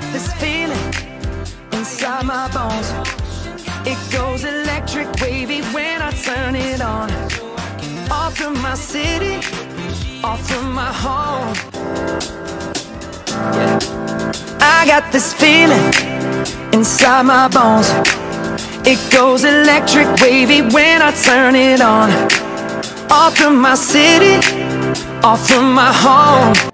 got this feeling inside my bones. It goes electric wavy when I turn it on. Off from my city, off from my home. Yeah. I got this feeling inside my bones. It goes electric wavy when I turn it on. Off from my city, off from my home.